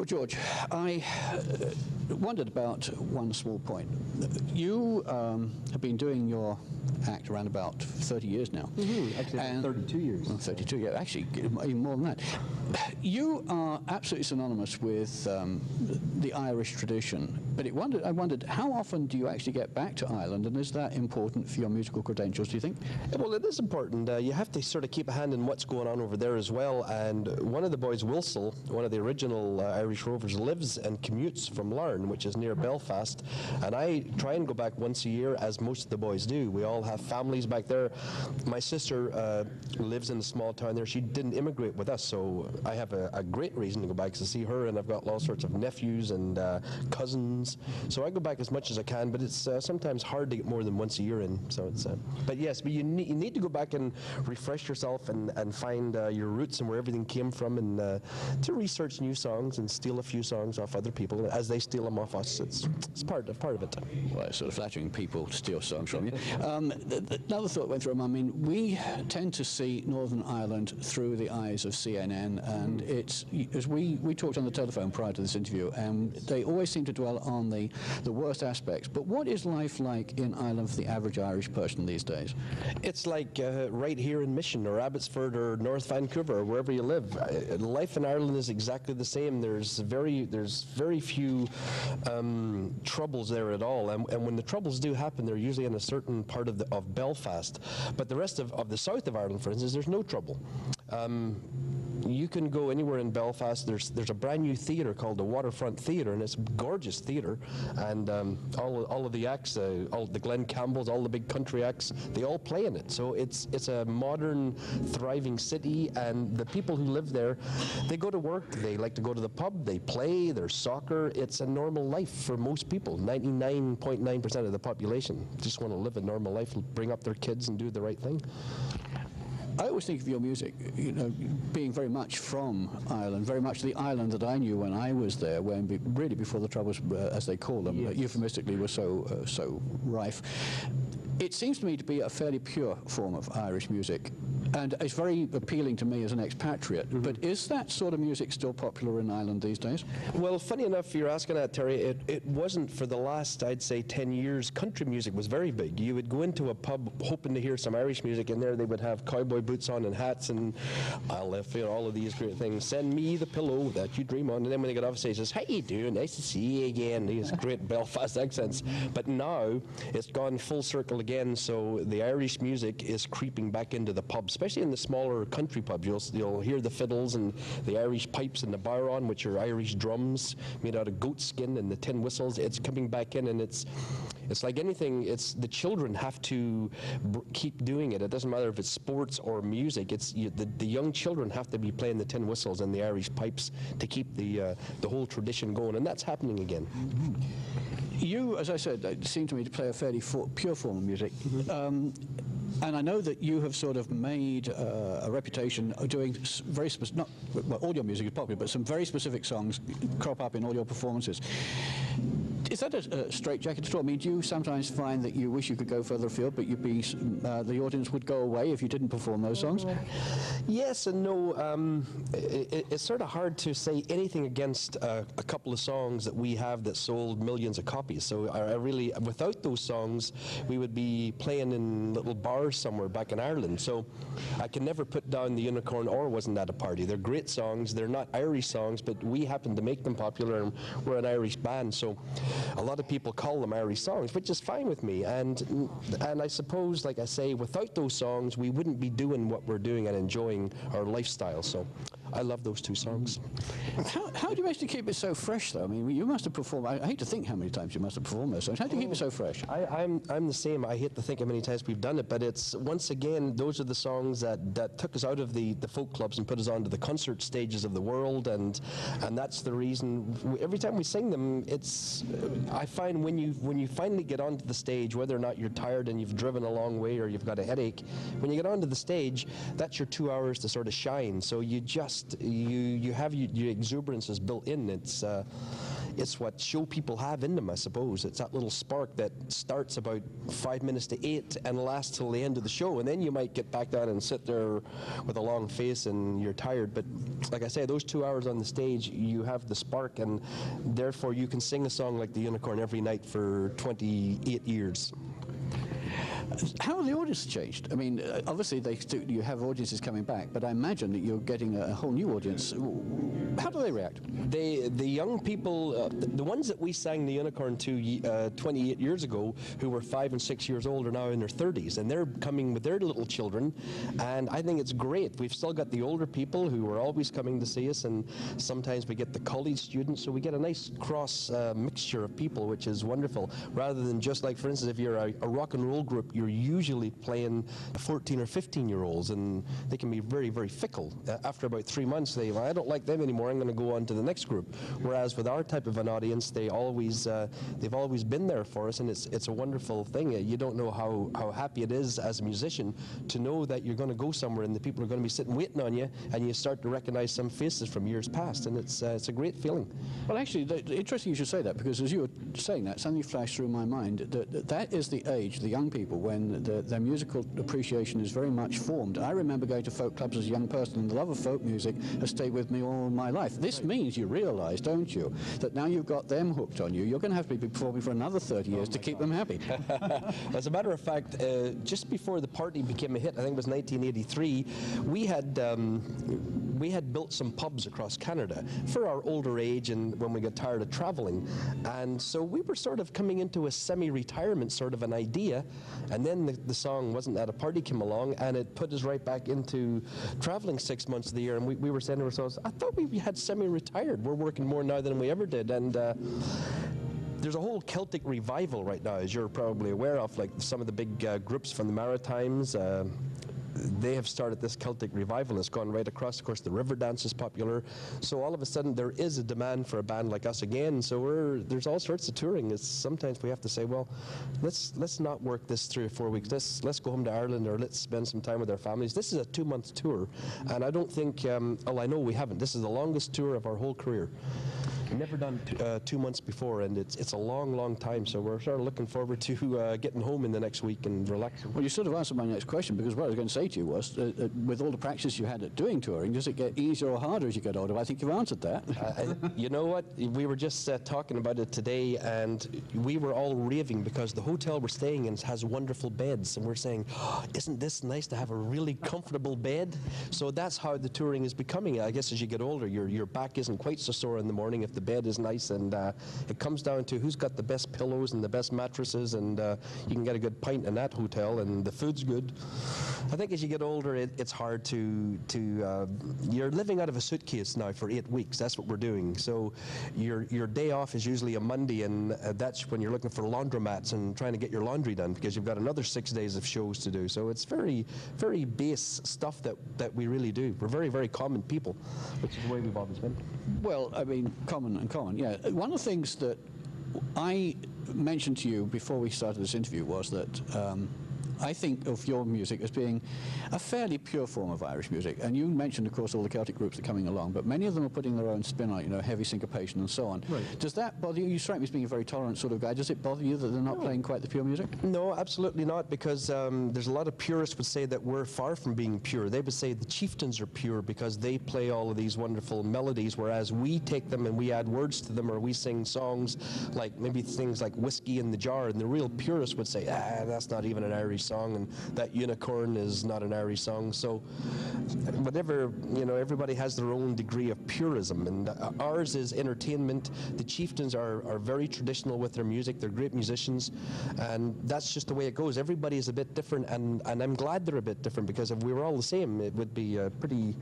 Well, George, I uh, wondered about one small point. You um, have been doing your act around about 30 years now. Mm-hmm. Actually, And- 32 years. Well, 32, yeah, actually, even more than that. You are absolutely synonymous with um, the Irish tradition, but it wondered, I wondered, how often do you actually get back to Ireland, and is that important for your musical credentials, do you think? Well, it is important. Uh, you have to sort of keep a hand in what's going on over there as well. And one of the boys, Wilcil, one of the original uh, Irish Rovers, lives and commutes from Larne, which is near Belfast. And I try and go back once a year, as most of the boys do. We all have families back there. My sister uh, lives in a small town there. She didn't immigrate with us, so I have a, a great reason to go back to see her. And I've got all sorts of nephews and uh, cousins. So I go back as much as I can, but it's uh, sometimes hard to get more than once a year in. So it's, uh, but yes, but you need, you need to go back and refresh yourself and, and find uh, your roots and where everything came from, and uh, to research new songs and steal a few songs off other people as they steal them off us. It's it's part of part of it. Well, it's sort of flattering people to steal songs from you. Um, th- th- another thought went through my mind. I mean, we tend to see Northern Ireland through the eyes of CNN, and it's as we, we talked on the telephone prior to this interview, and they always seem to dwell on the, the worst aspects. But what is life like in Ireland for the average Irish person these days? It's like uh, right here in Mission or Abbotsford or North Vancouver or wherever you live. Uh, life in Ireland is exactly the same. There's very there's very few um, troubles there at all, and, and when the troubles do happen, they're usually in a certain part of the, of Belfast. But the rest of, of the south of Ireland, for instance, there's no trouble. Um, you can go anywhere in Belfast. There's there's a brand new theatre called the Waterfront Theatre, and it's a gorgeous theatre. And um, all all of the acts, uh, all the Glen Campbells, all the big country acts, they all play in it. So it's it's a modern, thriving city, and the people who live there, they go to work. They like to go to the pub. They play. There's soccer. It's a normal life for most people. 99.9 percent of the population just want to live a normal life, bring up their kids, and do the right thing. I always think of your music, you know, being very much from Ireland, very much the Ireland that I knew when I was there, when be, really before the troubles, uh, as they call them, uh, euphemistically, were so uh, so rife. It seems to me to be a fairly pure form of Irish music, and it's very appealing to me as an expatriate. Mm-hmm. But is that sort of music still popular in Ireland these days? Well, funny enough, you're asking that, Terry. It, it wasn't for the last, I'd say, 10 years. Country music was very big. You would go into a pub hoping to hear some Irish music, and there they would have cowboy boots on and hats and I'll have you know, all of these great things. Send me the pillow that you dream on. And then when they get off stage, says, How you doing? Nice to see you again. These great Belfast accents. But now it's gone full circle again, so the Irish music is creeping back into the pub, especially in the smaller country pubs. You'll, you'll hear the fiddles and the Irish pipes and the bodhrán, which are Irish drums made out of goat skin, and the tin whistles. It's coming back in, and it's it's like anything. It's the children have to br- keep doing it. It doesn't matter if it's sports or music. It's you, the, the young children have to be playing the tin whistles and the Irish pipes to keep the uh, the whole tradition going, and that's happening again. You, as I said, uh, seem to me to play a fairly for, pure form of music. Um, and I know that you have sort of made uh, a reputation of doing very specific, not, well, all your music is popular, but some very specific songs crop up in all your performances. Is that a, a straight jacket at all? I mean, do you sometimes find that you wish you could go further afield, but you'd be, uh, the audience would go away if you didn't perform those songs? Yes and no. Um, i i it's sort of hard to say anything against uh, a couple of songs that we have that sold millions of copies. So I, I really, without those songs, we would be playing in little bars somewhere back in Ireland. So I can never put down the Unicorn or Wasn't That a Party. They're great songs. They're not Irish songs, but we happen to make them popular, and we're an Irish band. So a lot of people call them Irish songs, which is fine with me. And and I suppose, like I say, without those songs, we wouldn't be doing what we're doing and enjoying our lifestyle. So I love those two songs. How, how do you actually keep it so fresh, though? I mean, you must have performed, I, I hate to think how many times you must have performed those songs. How do you keep it so fresh? I, I'm I'm the same. I hate to think how many times we've done it, but it's once again those are the songs that, that took us out of the, the folk clubs and put us onto the concert stages of the world, and and that's the reason. w- Every time we sing them, it's I find when you when you finally get onto the stage, whether or not you're tired and you've driven a long way or you've got a headache, when you get onto the stage, that's your two hours to sort of shine. So you just you you have your, your exuberance is built in. It's uh, it's what show people have in them, I suppose. It's that little spark that starts about five minutes to eight and lasts till the end of the show, and then you might get back down and sit there with a long face and you're tired. But like I say, those two hours on the stage, you have the spark, and therefore you can sing a song like the Unicorn every night for 28 years. How have the audiences changed? I mean, uh, obviously they stu- you have audiences coming back, but I imagine that you're getting a whole new audience. How do they react? They, the young people, uh, the, the ones that we sang the Unicorn to uh, 28 years ago, who were five and six years old, are now in their 30s, and they're coming with their little children, and I think it's great. We've still got the older people who are always coming to see us, and sometimes we get the college students, so we get a nice cross uh, mixture of people, which is wonderful. Rather than just like, for instance, if you're a, a rock and roll group, you're usually playing 14 or 15 year olds, and they can be very, very fickle. Uh, after about three months, they, well, I don't like them anymore. I'm going to go on to the next group. Whereas with our type of an audience, they always, uh, they've always been there for us, and it's it's a wonderful thing. Uh, You don't know how how happy it is as a musician to know that you're going to go somewhere and the people are going to be sitting waiting on you, and you start to recognize some faces from years past, and it's uh, it's a great feeling. Well, actually, interesting you should say that because as you were saying that, something flashed through my mind that, that is the age, the young people, when the, their musical appreciation is very much formed. I remember going to folk clubs as a young person, and the love of folk music has stayed with me all my life. This means you realise, don't you, that now you've got them hooked on you, you're going to have to be performing for another 30 years to keep them happy. As a matter of fact, uh, just before the party became a hit, I think it was 1983, we had um, we had built some pubs across Canada for our older age and when we got tired of traveling, and so we were sort of coming into a semi-retirement sort of an idea, and then the, the song wasn't that a party came along and it put us right back into traveling six months of the year, and we, we were saying to ourselves, I thought we had semi-retired. We're working more now than we ever did, and. Uh, there's a whole Celtic revival right now, as you're probably aware of. Like some of the big uh, groups from the Maritimes, uh, they have started this Celtic revival. It's gone right across. Of course, the Riverdance is popular. So all of a sudden, there is a demand for a band like us again. So we're, there's all sorts of touring. It's sometimes we have to say, well, let's let's not work this three or four weeks. Let's let's go home to Ireland or let's spend some time with our families. This is a two-month tour, and I don't think. Um, well, I know we haven't. This is the longest tour of our whole career. Never done uh, two months before, and it's it's a long, long time. So we're sort of looking forward to uh, getting home in the next week and relaxing. Well, you sort of answered my next question because what I was going to say to you was, uh, uh, with all the practice you had at doing touring, does it get easier or harder as you get older? I think you've answered that. Uh, you know what? We were just uh, talking about it today, and we were all raving because the hotel we're staying in has wonderful beds, and we're saying, oh, "Isn't this nice to have a really comfortable bed?" So that's how the touring is becoming. I guess as you get older, your your back isn't quite so sore in the morning if the bed is nice, and uh, it comes down to who's got the best pillows and the best mattresses, and uh, you can get a good pint in that hotel, and the food's good. I think as you get older, it, it's hard to to uh, you're living out of a suitcase now for eight weeks. That's what we're doing. So your your day off is usually a Monday, and uh, that's when you're looking for laundromats and trying to get your laundry done because you've got another six days of shows to do. So it's very very base stuff that that we really do. We're very very common people, which is the way we've always been. Well, I mean, common and common, yeah. One of the things that I mentioned to you before we started this interview was that um, I think of your music as being a fairly pure form of Irish music. And you mentioned, of course, all the Celtic groups that are coming along, but many of them are putting their own spin on it, you know, heavy syncopation and so on. Right. Does that bother you? You strike me as being a very tolerant sort of guy. Does it bother you that they're not playing quite the pure music? No, absolutely not, because um, there's a lot of purists would say that we're far from being pure. They would say the chieftains are pure because they play all of these wonderful melodies, whereas we take them and we add words to them, or we sing songs like maybe things like whiskey in the jar, and the real purists would say, ah, that's not even an Irish song, and that unicorn is not an Irish song. So, whatever you know, everybody has their own degree of purism, and uh, ours is entertainment. The chieftains are, are very traditional with their music. They're great musicians, and that's just the way it goes. Everybody is a bit different, and, and I'm glad they're a bit different because if we were all the same, it would be a pretty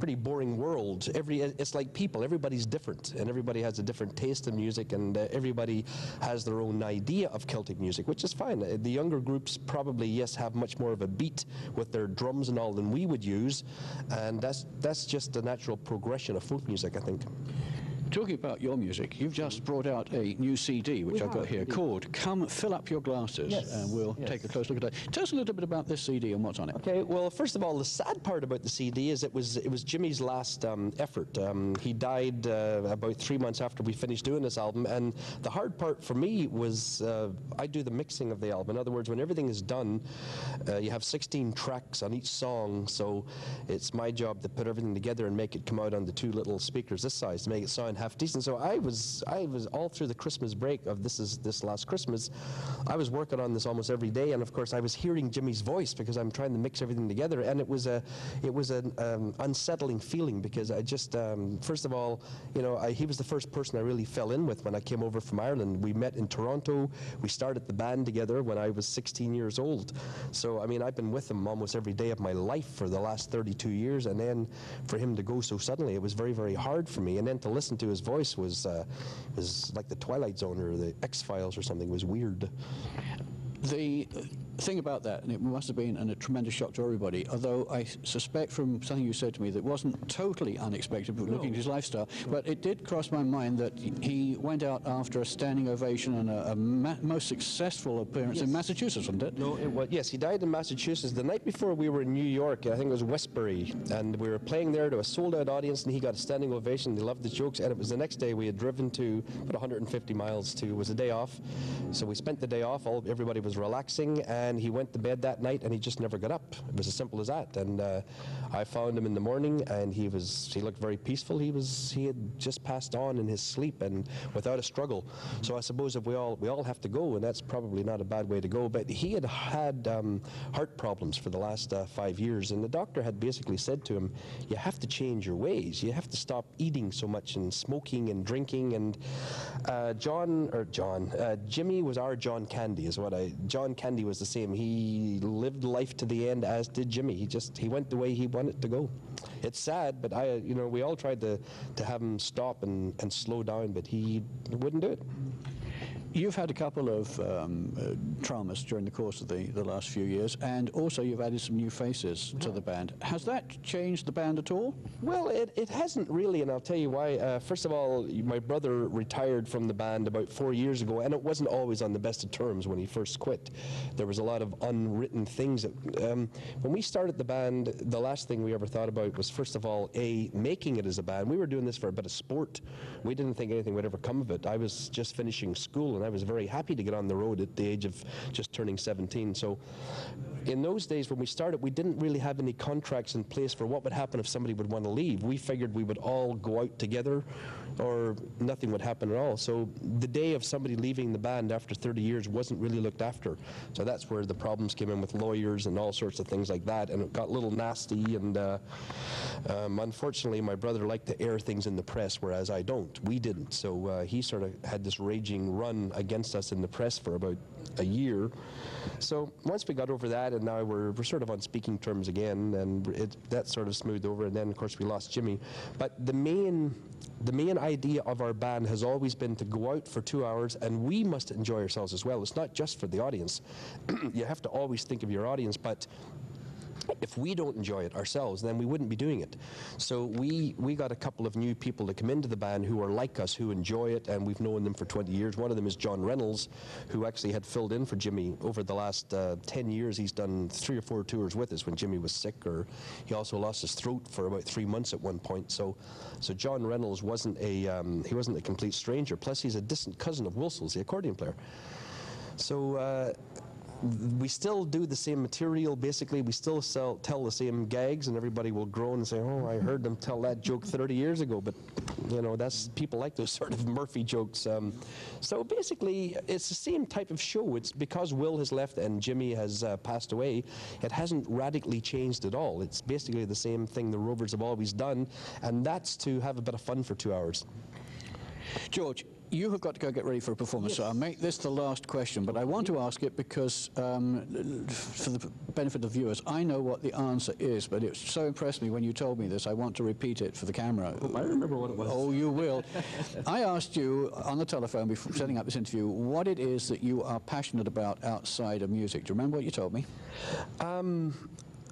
pretty boring world. Every it's like people. Everybody's different, and everybody has a different taste in music, and uh, everybody has their own idea of Celtic music, which is fine. The younger groups probably yes have much more of a beat with their drums and all than we would use, and that's that's just the natural progression of folk music, I think. Talking about your music, you've just brought out a new CD, which We I've got here, indeed. called Come Fill Up Your Glasses. Yes, And we'll yes. take a close look at that. Tell us a little bit about this CD and what's on it. Okay, well, first of all, the sad part about the CD is it was it was Jimmy's last um, effort. Um, he died uh, about three months after we finished doing this album, and the hard part for me was uh, I do the mixing of the album. In other words, when everything is done, uh, you have 16 tracks on each song, so it's my job to put everything together and make it come out on the two little speakers this size to make it sound half decent. So I was I was all through the Christmas break of this is this last Christmas, I was working on this almost every day, and of course I was hearing Jimmy's voice because I'm trying to mix everything together, and it was a it was an um, unsettling feeling because I just um, first of all, you know, I, he was the first person I really fell in with when I came over from Ireland. We met in Toronto. We started the band together when I was 16 years old. So I mean, I've been with him almost every day of my life for the last 32 years, and then for him to go so suddenly, it was very very hard for me. And then to listen to his voice was uh, was like the Twilight Zone or the X Files or something. It was weird. The thing about that, and it must have been an, a tremendous shock to everybody, although I suspect from something you said to me that wasn't totally unexpected, but looking at his lifestyle, but it did cross my mind that he went out after a standing ovation and a, a ma- most successful appearance in Massachusetts, wasn't it? No, it was, yes, he died in Massachusetts. The night before we were in New York, I think it was Westbury, and we were playing there to a sold out audience, and he got a standing ovation. They loved the jokes, and it was the next day we had driven to about 150 miles to, it was a day off. So we spent the day off, all, everybody was relaxing, and he went to bed that night, and he just never got up. It was as simple as that. And uh, I found him in the morning, and he was, he looked very peaceful. He was, he had just passed on in his sleep and without a struggle. So I suppose if we all, we all have to go, and that's probably not a bad way to go. But he had had um, heart problems for the last uh, five years, and the doctor had basically said to him, "You have to change your ways. You have to stop eating so much and smoking and drinking." And uh, John or John, uh, Jimmy was our John Candy, is what I. John Candy was the same. He lived life to the end, as did Jimmy. He just he went the way he wanted to go. It's sad, but I, you know, we all tried to to have him stop and and slow down, but he wouldn't do it. You've had a couple of um, uh, traumas during the course of the, the last few years, and also you've added some new faces to the band. Has that changed the band at all? Well, it, it hasn't really, and I'll tell you why. Uh, first of all, my brother retired from the band about four years ago, and it wasn't always on the best of terms when he first quit. There was a lot of unwritten things. That, um, when we started the band, the last thing we ever thought about was, first of all, A, making it as a band. We were doing this for a bit of sport. We didn't think anything would ever come of it. I was just finishing school, and I was very happy to get on the road at the age of just turning 17. So in those days when we started, we didn't really have any contracts in place for what would happen if somebody would want to leave. We figured we would all go out together or nothing would happen at all. So the day of somebody leaving the band after 30 years wasn't really looked after. So that's where the problems came in with lawyers and all sorts of things like that. And it got a little nasty. And uh, um, unfortunately, my brother liked to air things in the press, whereas I don't. We didn't. So uh, he sort of had this raging run against us in the press for about a year. So once we got over that, and now we're, we're sort of on speaking terms again, and it, that sort of smoothed over. And then, of course, we lost Jimmy. But the main the main idea of our band has always been to go out for two hours, and we must enjoy ourselves as well. It's not just for the audience. you have to always think of your audience, but if we don't enjoy it ourselves, then we wouldn't be doing it. So we, we got a couple of new people to come into the band who are like us, who enjoy it, and we've known them for 20 years. One of them is John Reynolds, who actually had filled in for Jimmy over the last uh, 10 years. He's done three or four tours with us when Jimmy was sick, or he also lost his throat for about three months at one point. So, so John Reynolds wasn't a um, he wasn't a complete stranger. Plus, he's a distant cousin of Wilcil's, the accordion player. So. Uh, we still do the same material basically. We still sell, tell the same gags and everybody will groan and say oh i heard them tell that joke 30 years ago. But you know that's people like those sort of murphy jokes. Um, so basically it's the same type of show. It's because will has left and jimmy has uh, passed away it hasn't radically changed at all. It's basically the same thing the rovers have always done and that's to have a bit of fun for two hours. George, you have got to go get ready for a performance, so I'll make this the last question, but I want to ask it because, um, for the benefit of viewers, I know what the answer is, but it so impressed me when you told me this, I want to repeat it for the camera. I remember what it was. Oh, you will. I asked you on the telephone before setting up this interview what it is that you are passionate about outside of music. Do you remember what you told me? um,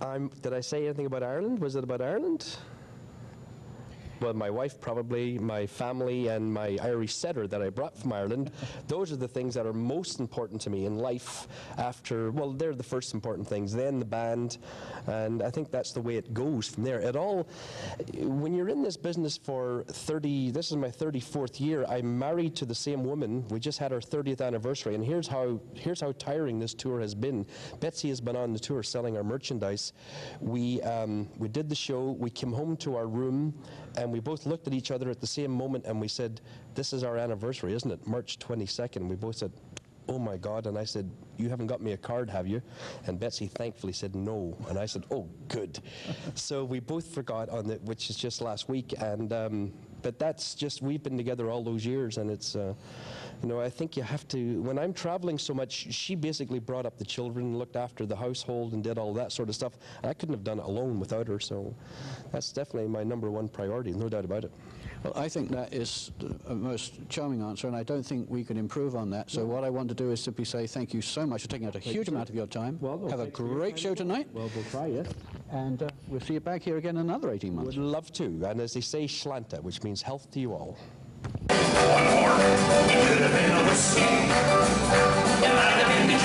I'm, did i say anything about ireland was it about ireland well, my wife probably, my family, and my Irish setter that I brought from Ireland. Those are the things that are most important to me in life. After, well, they're the first important things. Then the band, and I think that's the way it goes from there. It all, when you're in this business for 30, this is my 34th year. I'm married to the same woman. We just had our 30th anniversary, and here's how here's how tiring this tour has been. Betsy has been on the tour selling our merchandise. We um, we did the show. We came home to our room, and we both looked at each other at the same moment, and we said, "This is our anniversary, isn't it? March 22nd." We both said. Oh my God. And I said, You haven't got me a card, have you? And Betsy thankfully said, No. And I said, Oh, good. so we both forgot on it, which is just last week. And, um, but that's just, we've been together all those years. And it's, uh, you know, I think you have to, when I'm traveling so much, she basically brought up the children, looked after the household, and did all that sort of stuff. I couldn't have done it alone without her. So that's definitely my number one priority, no doubt about it. Well, I think that is the a most charming answer, and I don't think we can improve on that. So what I want to do is simply say thank you so much for taking out a huge amount of your time. Well, no, Have a thanks for your great show tonight, Well, we'll try, yes. And uh, we'll see you back here again in another 18 months. Would love to. And as they say, Sláinte, which means health to you all. It could